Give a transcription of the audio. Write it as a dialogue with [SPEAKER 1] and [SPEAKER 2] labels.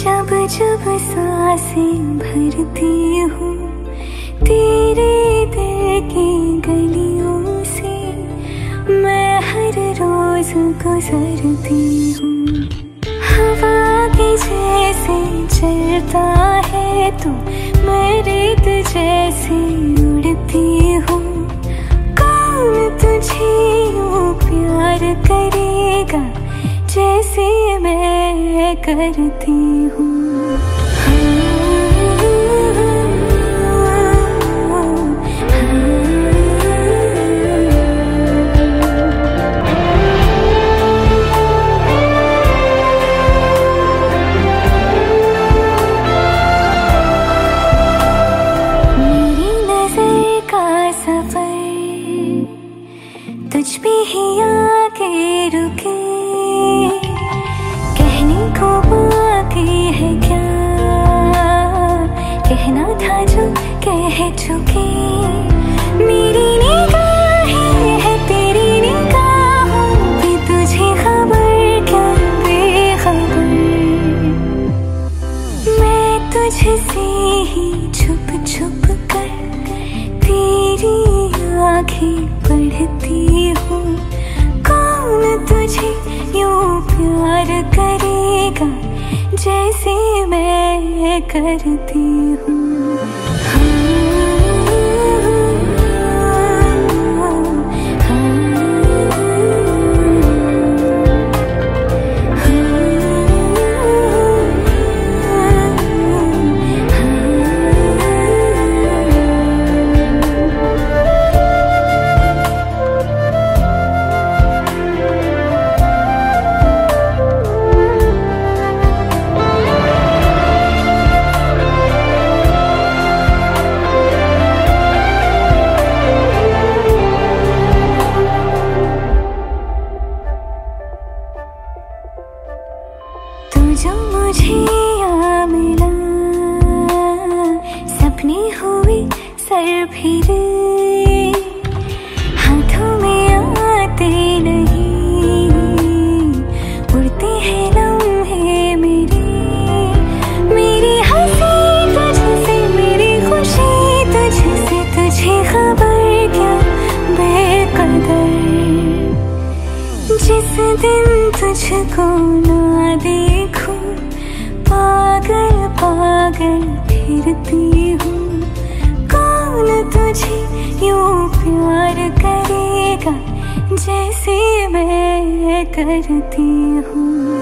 [SPEAKER 1] जब जब साँसें भरती हूँ, तेरे दिल की गलियों से मैं हर रोज गुजरती हूँ। हवा के जैसे चलता है तू मैं रेत जैसे उड़ती हूँ। कौन तुझे यूँ प्यार करेगा? जैसे मैं करती हूँ। तुझ पे ही आके रुके। तुझसे ही छुप छुप कर तेरी आँखें पढ़ती हूँ। कौन तुझे यूँ प्यार करेगा जैसे मैं करती हूँ? तू जो मुझे मिला। सपने हुए सर फिरे दिन तुझको ना देखूँ। पागल पागल फिरती हूँ। कौन तुझे यू प्यार करेगा? जैसे मैं करती हूँ।